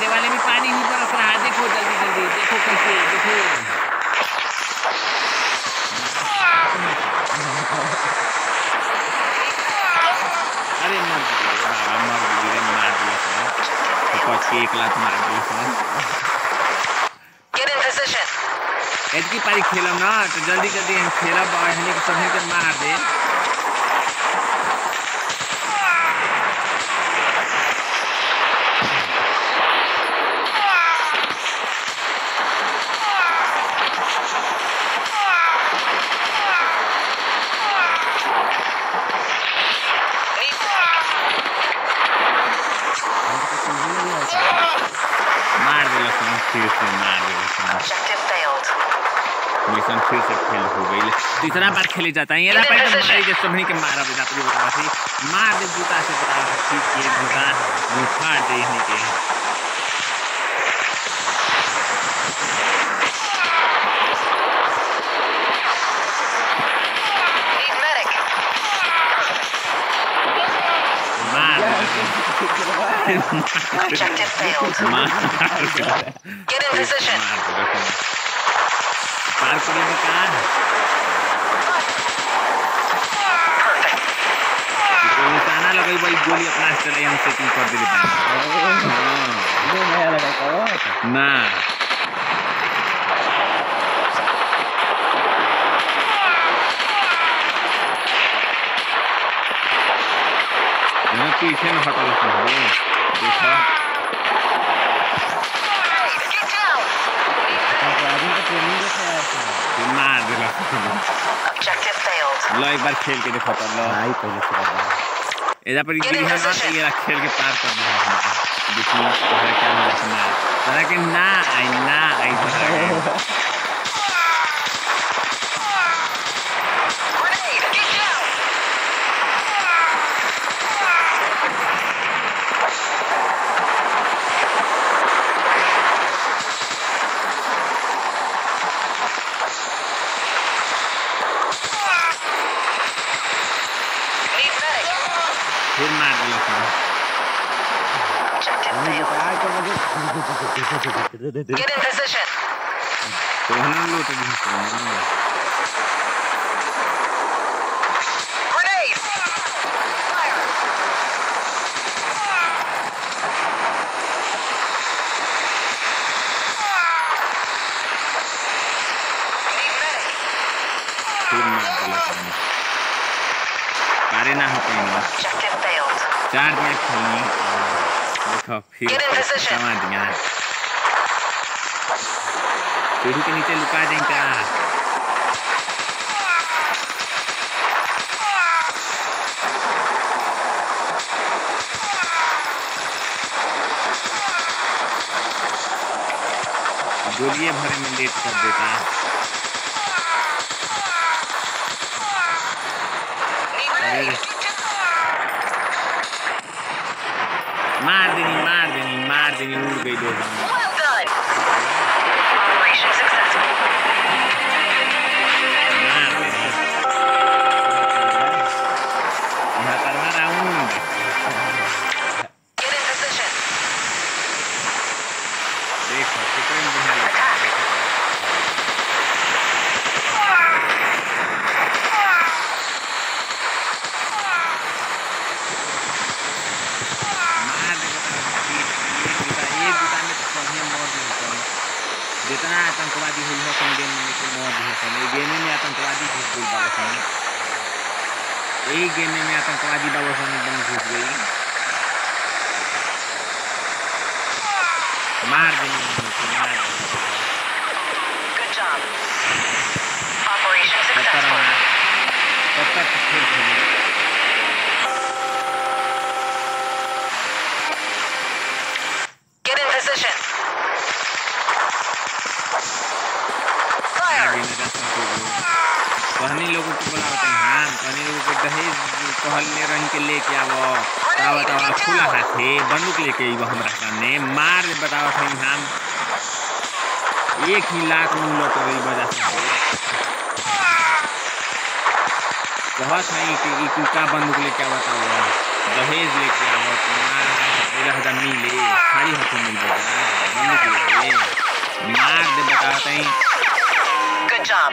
मेरे वाले में पानी नहीं बरस रहा है। देखो जल्दी जल्दी। देखो कैसे देखो। अरे मर बाबा मर गई। मार दिया सर के एक लाख मार दिया सर एतकी पारी खेलम ना तो जल्दी जल्दी हम खेलब और हमने के के मार दे Need मार objective failed. मिशन फिर से फेल हो गई तीसरा बार खेले जाता है ये ना पहले मारी जे सभी के मारा बजा तो बतावा थी मार दे जूता से बतावा कि ये जूता मुँह फाड़ के My objective failed. Get in position. Perfect. Sana lagay ba yung goalie at master ay ang setting for Dilipan? Oo. Hindi, may halagay ko. Na. यहाँ पीछे हटा लेते हैं देखा Get down. फिर मार दिला Objective failed. लो एक बार खेल के देखो तो लो भाई पहले से बता एजा पर गिरी है ना तो ये खेल के पार कर दिया देखिए तोहरा क्या हो रहा है तोहरा के ना आई ना आई Get in position. ना हो. चार खेलनी देखो फिर सीढ़ी के नीचे लुका जाए क्या? गोलियाँ भरे में लेट कर देता। Need अरे medic. मार देनी मार देनी जितना आतंकवादी हुई हो कम गेम में तो मौत भी होता है गेम में आतंकवादी घुस गई बाबा सन यही गेम में आतंकवादी बाबा सन एकदम घुस गई मार देंगे उनको, मार देंगे Good job. Operation तब तक successful. तब तक खेल खेलेंगे कहनी लोगों को बोला बताई हाँ लोगों को दहेज कहले रही के लेके आवो। तावा तावा खुला हाथे, बंदूक लेके आइबो हमरा सामने। मार बतावत हई हम। एक ही लाख मूल्य तो रही बजा हई कि कुका बंदूक लेके आवत आवो दहेज लेके आवत मार हज़ार मिले। भारी हथिन मिल जाएगा मम्मी के लिए मार दे बता तई Good job.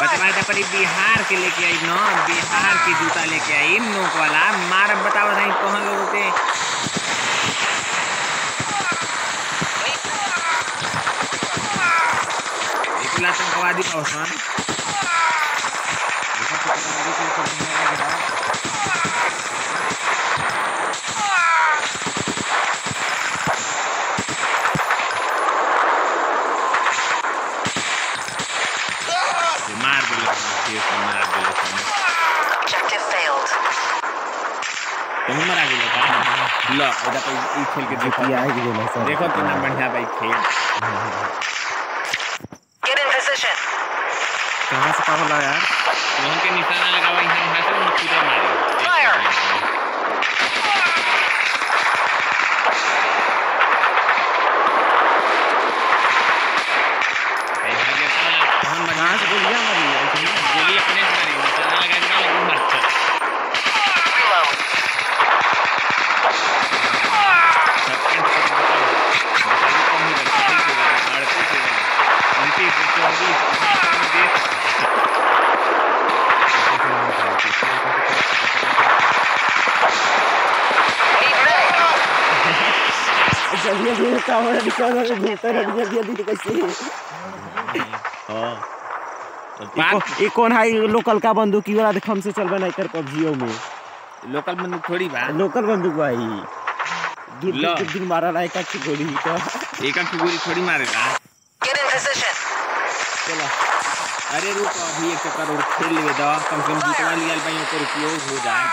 बचवा था परी बिहार के लेके आई न बिहार के जूता लेके आई नोक वाला। मार बताओ तोहन लोगों के एक ला आतंकवादी पहुंचन मार दिलो फिर से मार दिलो Objective failed. तुम मरा गेलो का लो एदा पे ई खेल के देखो पिया के देखो कितना बढ़िया भाई खेल कहाँ से का होला यार लोगों के निशाना लगावा यहाँ यहाँ से मुक्ति दे मारे बना कहाँ से गोलियाँ मारी है गोली अपने से मारी निशाना लगा के लेकिन मर चल Reload. सेकंड पर बताओ बताइए कौन ही बच्चा ही होगा अड़तीस होगा उनतीस चौबीस देख Need medic. निकाल रहे कैसे हाँ ये कौन है लोकल का बंदूक वाला देख हमसे चलबे नहीं कर पबजीओ में लोकल बंदूक थोड़ी बा लोकल बंदूक भाई दूर लो। दूर दूर मारा लायक की गोली का एक की गोली थोड़ी मारेगा Get in position. चला अरे रुक अभी एक चक्कर और खेल लेवे दो कम से कम जितना लियल भाई ओकर उपयोग हो जाए